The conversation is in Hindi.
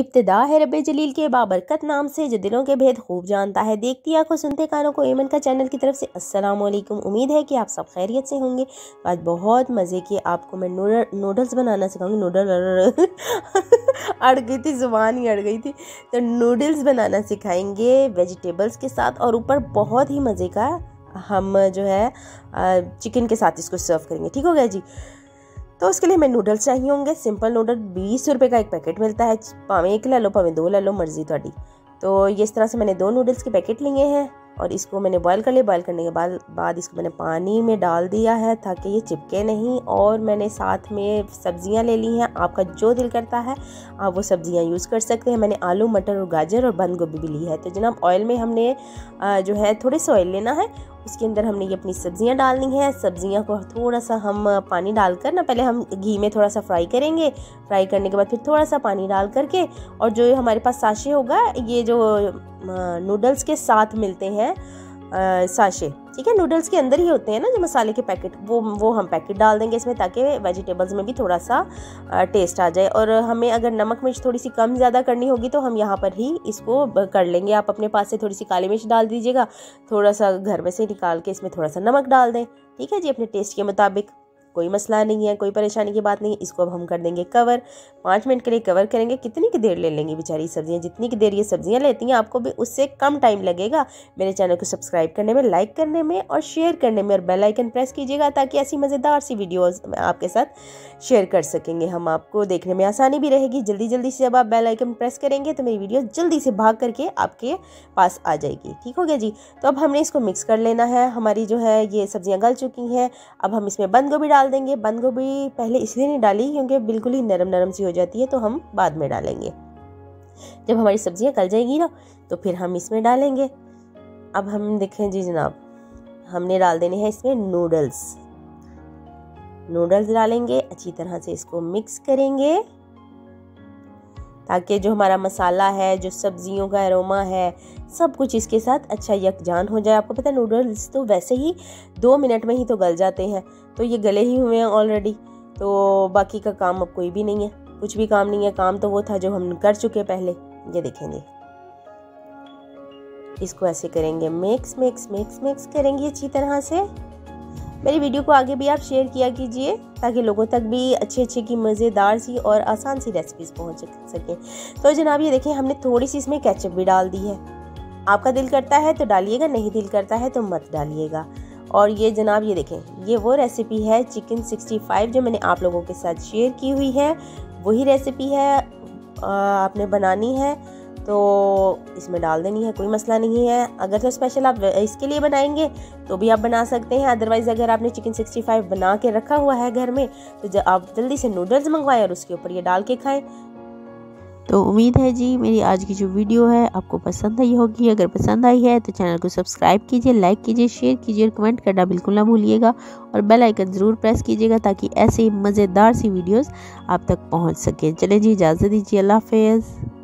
इब्तदा है रब जलील के, बाबरकत नाम से, जो दिलों के भेद खूब जानता है। देखती आँखों, सुनते कानों को, एमन का चैनल की तरफ़ से, अस्सलाम वालेकुम उम्मीद है कि आप सब खैरियत से होंगे। आज बहुत मज़े की आपको मैं नूडल्स बनाना सिखाऊँगी। नूडल अड़ गई थी, ज़ुबान ही अड़ गई थी। तो नूडल्स बनाना सिखाएँगे वेजिटेबल्स के साथ, और ऊपर बहुत ही मज़े का हम जो है चिकन के साथ इसको सर्व करेंगे। ठीक हो गया जी? तो उसके लिए हमें नूडल्स चाहिए होंगे। सिंपल नूडल बीस रुपये का एक पैकेट मिलता है। पावे एक ले लो पावे दो ले लो मर्ज़ी थोड़ी तो इस तरह से मैंने दो नूडल्स के पैकेट लिए हैं और इसको मैंने बॉयल कर लिया। बॉयल करने के बाद बाद इसको मैंने पानी में डाल दिया है ताकि ये चिपके नहीं और मैंने साथ में सब्ज़ियाँ ले ली हैं। आपका जो दिल करता है, आप वो सब्ज़ियाँ यूज़ कर सकते हैं। मैंने आलू, मटर और गाजर और बंद गोभी भी ली है। तो जनाब ऑयल में हमने जो है थोड़े से ऑयल लेना है उसके अंदर हमने ये अपनी सब्ज़ियाँ डालनी है। सब्ज़ियाँ को थोड़ा सा हम पानी डालकर ना पहले हम घी में थोड़ा सा फ्राई करेंगे। फ्राई करने के बाद फिर थोड़ा सा पानी डाल करके और जो हमारे पास साशे होगा, ये जो नूडल्स के साथ मिलते हैं साशे, ठीक है? नूडल्स के अंदर ही होते हैं ना, जो मसाले के पैकेट, वो वो हम पैकेट डाल देंगे इसमें ताकि वेजिटेबल्स में भी थोड़ा सा टेस्ट आ जाए। और हमें अगर नमक मिर्च थोड़ी सी कम ज़्यादा करनी होगी तो हम यहाँ पर ही इसको कर लेंगे। आप अपने पास से थोड़ी सी काली मिर्च डाल दीजिएगा, थोड़ा सा घर में से निकाल के इसमें थोड़ा सा नमक डाल दें, ठीक है जी? अपने टेस्ट के मुताबिक। कोई मसला नहीं है, कोई परेशानी की बात नहीं है, इसको अब हम कर देंगे कवर पाँच मिनट के लिए कवर करेंगे, कितनी की देर ले लेंगे बेचारी सब्ज़ियाँ? जितनी की देर ये सब्ज़ियाँ लेती हैं, आपको भी उससे कम टाइम लगेगा। मेरे चैनल को सब्सक्राइब करने में लाइक करने में और शेयर करने में और बेल आइकन प्रेस कीजिएगा ताकि ऐसी मज़ेदार सी वीडियोज़ आपके साथ शेयर कर सकेंगे। हम आपको देखने में आसानी भी रहेगी। जल्दी जल्दी से जब आप बेल आइकन प्रेस करेंगे तो मेरी वीडियो जल्दी से भाग करके आपके पास आ जाएगी। ठीक हो गया जी? तो अब हमने इसको मिक्स कर लेना है। हमारी जो है, ये सब्ज़ियाँ गल चुकी हैं। अब हम इसमें बंद गोभी डाल देंगे। बंद गोभी पहले इसलिए नहीं डाली क्योंकि बिल्कुल ही नरम नरम सी हो जाती है तो हम बाद में डालेंगे। जब हमारी सब्ज़ियाँ गल जाएगी ना तो फिर हम इसमें डालेंगे। अब हम देखें जी जनाब, हमने डाल देने हैं इसमें नूडल्स नूडल्स डालेंगे, अच्छी तरह से इसको मिक्स करेंगे। ताकि जो हमारा मसाला है, जो सब्जियों का अरोमा है, सब कुछ इसके साथ अच्छा यकजान हो जाए। आपको पता है नूडल्स तो वैसे ही दो मिनट में ही तो गल जाते हैं। तो ये गले ही हुए हैं ऑलरेडी तो बाकी का काम अब कोई भी नहीं है। कुछ भी काम नहीं है। काम तो वो था जो हम कर चुके पहले। ये देखेंगे। इसको ऐसे करेंगे। मिक्स मिक्स मिक्स मिक्स करेंगे अच्छी तरह से। मेरी वीडियो को आगे भी आप शेयर किया कीजिए, ताकि लोगों तक भी अच्छे अच्छे की मज़ेदार सी और आसान सी रेसिपीज़ पहुँच सकें। तो जनाब, ये देखें हमने थोड़ी सी इसमें केचप भी डाल दी है। आपका दिल करता है तो डालिएगा, नहीं दिल करता है तो मत डालिएगा। और ये जनाब, ये देखें, ये वो रेसिपी है चिकन 65 जो मैंने आप लोगों के साथ शेयर की हुई है। वही रेसिपी है आपने बनानी है। तो इसमें डाल देनी है, कोई मसला नहीं है। अगर तो स्पेशल आप इसके लिए बनाएँगे तो भी आप बना सकते हैं। अदरवाइज़ अगर आपने चिकन 65 बना के रखा हुआ है घर में तो जब आप जल्दी से नूडल्स मंगवाएँ और उसके ऊपर ये डाल के खाएँ। तो उम्मीद है जी, मेरी आज की जो वीडियो है आपको पसंद आई होगी। अगर पसंद आई है तो चैनल को सब्सक्राइब कीजिए लाइक कीजिए शेयर कीजिए और कमेंट करना बिल्कुल ना भूलिएगा। और बेल आइकन ज़रूर प्रेस कीजिएगा ताकि ऐसे मज़ेदार सी वीडियोस आप तक पहुँच सकें। चले जी, इजाज़त दीजिए, अल्लाह हाफिज़।